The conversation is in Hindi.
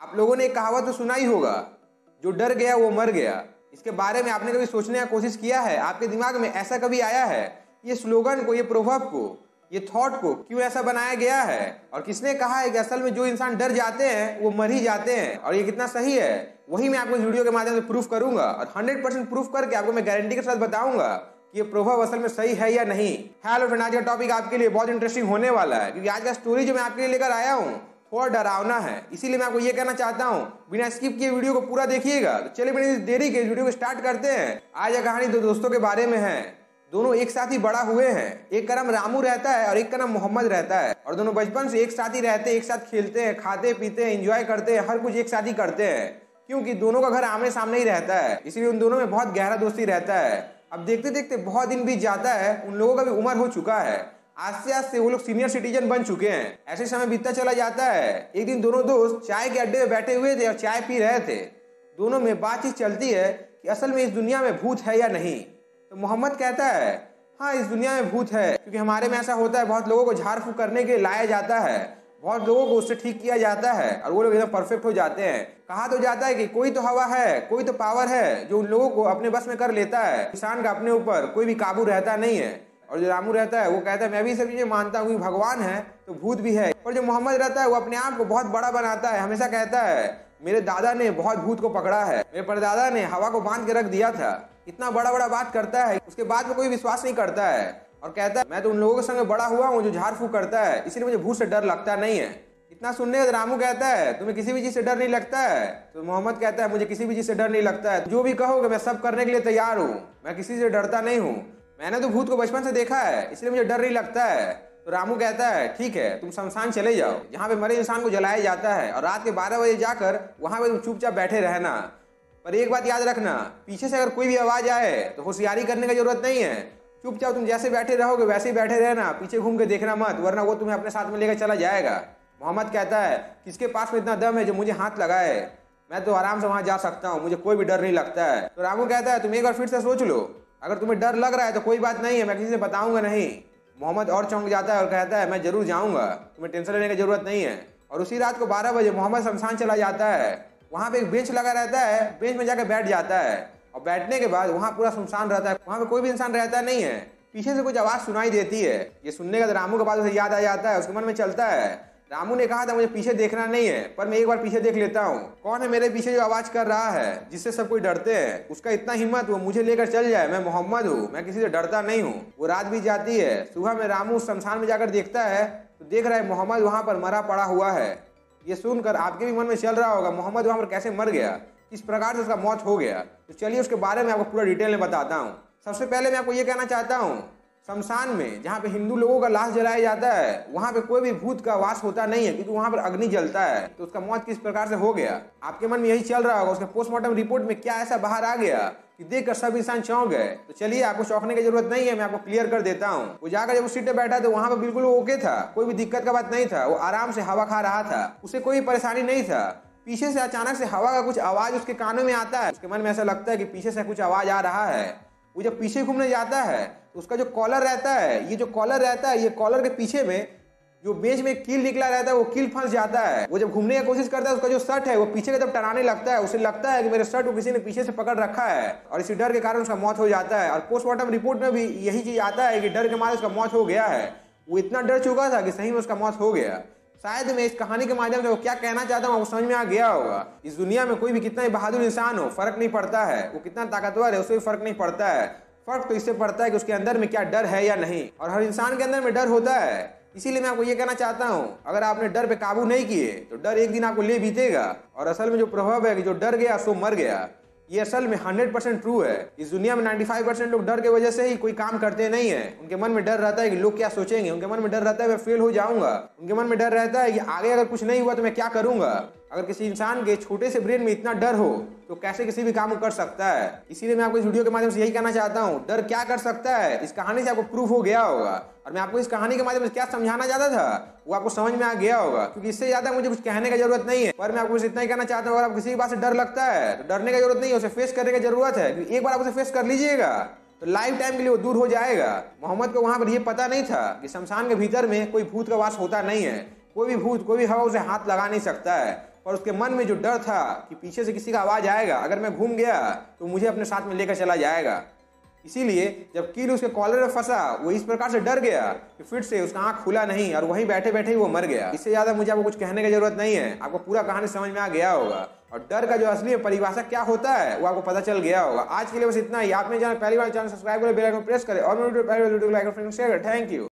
आप लोगों ने एक कहावत तो सुना ही होगा, जो डर गया वो मर गया। इसके बारे में आपने कभी सोचने का कोशिश किया है? आपके दिमाग में ऐसा कभी आया है? ये स्लोगन को, ये प्रोभव को, ये थॉट को क्यों ऐसा बनाया गया है? और किसने कहा है कि असल में जो इंसान डर जाते हैं, वो मर ही जाते हैं? और ये कितना सही है? वही मैं आपको इस वीडियो के माध्यम से प्रूफ करूँगा। और 100 परसेंट प्रूफ करके आपको मैं गारंटी के साथ बताऊँगा कि ये प्रभाव असल में सही है या नहीं। हेलो फ्रेंड आज का टॉपिक आपके लिए बहुत इंटरेस्टिंग होने वाला है, क्योंकि आज का स्टोरी जो मैं आपके लिए लेकर आया हूँ थोड़ा डरावना है। इसीलिए मैं आपको ये कहना चाहता हूँ, बिना स्किप किए वीडियो को पूरा देखिएगा। तो चलिए बिना देरी के वीडियो को स्टार्ट करते हैं। आज यह कहानी दो दोस्तों के बारे में है। दोनों एक साथ ही बड़ा हुए हैं। एक का नाम रामू रहता है और एक का नाम मोहम्मद रहता है। और दोनों बचपन से एक साथ ही रहते हैं, एक साथ खेलते हैं, खाते, पीते हैं एंजॉय करते हैं, हर कुछ एक साथ ही करते हैं। क्योंकि दोनों का घर आमने सामने ही रहता है। इसलिए उन दोनों में बहुत गहरा दोस्ती रहता है। अब देखते देखते बहुत दिन बीत जाता है, उन लोगों का भी उम्र हो चुका है। आस्ते आस्ते वो लोग सीनियर सिटीजन बन चुके हैं। ऐसे समय बीतता चला जाता है। एक दिन दोनों दोस्त चाय के अड्डे में बैठे हुए थे और चाय पी रहे थे। दोनों में बातचीत चलती है कि असल में इस दुनिया में भूत है या नहीं। तो मोहम्मद कहता है हाँ इस दुनिया में भूत है, क्योंकि हमारे में ऐसा होता है, बहुत लोगों को झाड़ फूक करने के लिए लाया जाता है। बहुत लोगों को उससे ठीक किया जाता है और वो लोग एकदम परफेक्ट हो जाते हैं। कहा तो जाता है कि कोई तो हवा है, कोई तो पावर है, जो उन लोगों को अपने बस में कर लेता है। किसान का अपने ऊपर कोई भी काबू रहता नहीं है। और जो रामू रहता है, वो कहता है, मैं भी सब चीज़ें मानता हूँ भगवान है तो भूत भी है। और जो मोहम्मद रहता है, वो अपने आप को बहुत बड़ा बनाता है। हमेशा कहता है, मेरे दादा ने बहुत भूत को पकड़ा है। मेरे परदादा ने हवा को बाँध के रख दिया था। इतना बड़ा बड़ा बात करता है, उसके बाद में कोई विश्वास नहीं करता है और कहता है, मैं तो उन लोगों के संग बड़ा हुआ हूँ जो झाड़ फूक करता है, इसलिए मुझे भूत से डर लगता नहीं है। इतना सुनने रामू कहता है, तुम्हें किसी भी चीज़ से डर नहीं लगता है? तो मोहम्मद कहता है, मुझे किसी भी चीज़ से डर नहीं लगता है। जो भी कहोगे, मैं सब करने के लिए तैयार हूँ। मैं किसी से डरता नहीं हूँ। मैंने तो भूत को बचपन से देखा है, इसलिए मुझे डर नहीं लगता है। तो रामू कहता है, ठीक है, तुम शमशान चले जाओ। जहाँ पे मरे इंसान को जलाया जाता है और रात के बारह बजे जाकर वहाँ पे तुम चुपचाप बैठे रहना। पर एक बात याद रखना, पीछे से अगर कोई भी आवाज़ आए तो होशियारी करने की ज़रूरत नहीं है। चुपचाप तुम जैसे बैठे रहोगे, वैसे ही बैठे रहना। पीछे घूम के देखना मत, वरना वो तुम्हें अपने साथ में लेकर चला जाएगा। मोहम्मद कहता है, किसके पास में इतना दम है जो मुझे हाथ लगाए? मैं तो आराम से वहाँ जा सकता हूँ, मुझे कोई भी डर नहीं लगता है। तो रामू कहता है, तुम एक बार फिर से सोच लो। अगर तुम्हें डर लग रहा है तो कोई बात नहीं है, मैं किसी से बताऊँगा नहीं। मोहम्मद और चौंक जाता है और कहता है, मैं ज़रूर जाऊँगा, तुम्हें टेंशन लेने की ज़रूरत नहीं है। और उसी रात को बारह बजे मोहम्मद शमशान चला जाता है। वहाँ पे एक बेंच लगा रहता है, बेंच में जाकर बैठ जाता है। और बैठने के बाद वहाँ पूरा सुनसान रहता है। वहाँ पे कोई भी इंसान रहता नहीं है। पीछे से कुछ आवाज़ सुनाई देती है। ये सुनने का रामू के बाद उसे याद आ जाता है, उसके मन में चलता है। रामू ने कहा था, मुझे पीछे देखना नहीं है, पर मैं एक बार पीछे देख लेता हूँ। कौन है मेरे पीछे जो आवाज़ कर रहा है, जिससे सब कोई डरते हैं? उसका इतना हिम्मत वो मुझे लेकर चल जाए, मैं मोहम्मद हूँ, मैं किसी से डरता नहीं हूँ। वो रात भी जाती है, सुबह में रामू उस शमशान में जाकर देखता है तो देख रहा है मोहम्मद वहाँ पर मरा पड़ा हुआ है। ये सुनकर आपके भी मन में चल रहा होगा, मोहम्मद वहाँ पर कैसे मर गया? किस प्रकार से उसका मौत हो गया? तो चलिए उसके बारे में आपको पूरा डिटेल में बताता हूँ। सबसे पहले मैं आपको ये कहना चाहता हूँ शमशान में, जहाँ पे हिंदू लोगों का लाश जलाया जाता है, वहाँ पे कोई भी भूत का वास होता नहीं है, क्योंकि वहाँ पर अग्नि जलता है। तो उसका मौत किस प्रकार से हो गया? आपके मन में यही चल रहा होगा, उसके पोस्टमार्टम रिपोर्ट में क्या ऐसा बाहर आ गया कि देखकर सब इंसान चौंक गए? तो चलिए, आपको चौंकने की ज़रूरत नहीं है, मैं आपको क्लियर कर देता हूँ। वो जाकर जब उस सीट पे बैठा तो वहाँ पर बिल्कुल ओके था। कोई भी दिक्कत का बात नहीं था। वो आराम से हवा खा रहा था। उसे कोई परेशानी नहीं था। पीछे से अचानक से हवा का कुछ आवाज़ उसके कानों में आता है। उसके मन में ऐसा लगता है कि पीछे से कुछ आवाज़ आ रहा है। वो जब पीछे घूमने जाता है तो उसका जो कॉलर रहता है, ये जो कॉलर रहता है, ये कॉलर के पीछे में, जो बेच में कील निकला रहता है, वो कील फंस जाता है। वो जब घूमने की कोशिश करता है, उसका जो शर्ट है, वो पीछे की तरफ़ टराने लगता है। उसे लगता है कि मेरे शर्ट को किसी ने पीछे से पकड़ रखा है और इसी डर के कारण उसका मौत हो जाता है। और पोस्टमार्टम रिपोर्ट में भी यही चीज़ आता है कि डर के मारे उसका मौत हो गया है। वो इतना डर चुका था कि सही में उसका मौत हो गया। शायद मैं इस कहानी के माध्यम से वो क्या कहना चाहता हूँ, वो समझ में आ गया होगा। इस दुनिया में कोई भी कितना ही बहादुर इंसान हो, फ़र्क नहीं पड़ता है। वो कितना ताकतवर है, उससे भी फ़र्क नहीं पड़ता है। फ़र्क तो इससे पड़ता है कि उसके अंदर में क्या डर है या नहीं। और हर इंसान के अंदर में डर होता है। इसीलिए मैं आपको ये कहना चाहता हूँ, अगर आपने डर पे काबू नहीं किए तो डर एक दिन आपको ले बीतेगा। और असल में जो प्रभाव है कि जो डर गया, सो मर गया। ये असल में 100 परसेंट ट्रू है। इस दुनिया में 95 परसेंट लोग डर के वजह से ही कोई काम करते नहीं है। उनके मन में डर रहता है कि लोग क्या सोचेंगे? उनके मन में डर रहता है, मैं फेल हो जाऊँगा। उनके मन में डर रहता है कि आगे अगर कुछ नहीं हुआ तो मैं क्या करूँगा? अगर किसी इंसान के छोटे से ब्रेन में इतना डर हो तो कैसे किसी भी काम को कर सकता है? इसीलिए मैं आपको इस वीडियो के माध्यम से यही कहना चाहता हूँ, डर क्या कर सकता है? इस कहानी से आपको प्रूफ हो गया होगा। और मैं आपको इस कहानी के माध्यम से क्या समझाना चाहता था, वो आपको समझ में आ गया होगा। क्योंकि इससे ज़्यादा मुझे कुछ कहने की ज़रूरत नहीं है। पर मैं आपको इतना ही कहना चाहता हूँ, अगर आप किसी बात से डर लगता है तो डरने की ज़रूरत नहीं है, उसे फेस करने की ज़रूरत है। क्योंकि एक बार आप उसे फेस कर लीजिएगा तो लाइफ टाइम के लिए वो दूर हो जाएगा। मोहम्मद को वहाँ पर यह पता नहीं था कि शमशान के भीतर में कोई भूत का वास होता नहीं है। कोई भी भूत, कोई भी हवा उसे हाथ लगा नहीं सकता है। पर उसके मन में जो डर था कि पीछे से किसी का आवाज़ आएगा, अगर मैं घूम गया तो मुझे अपने साथ में लेकर चला जाएगा। इसीलिए जब कील उसके कॉलर में फंसा, वो इस प्रकार से डर गया कि फिर से उसका आँख खुला नहीं और वहीं बैठे बैठे ही वो मर गया। इससे ज़्यादा मुझे आपको कुछ कहने की ज़रूरत नहीं है। आपको पूरा कहानी समझ में आ गया होगा। और डर का जो असली परिभाषा क्या होता है, वो आपको पता चल गया होगा। आज के लिए बस इतना ही। आपने मेरे चैनल पहली बार चैनल सब्सक्राइब करें, बेल आइकन प्रेस करें और पहले वीडियो थैंक यू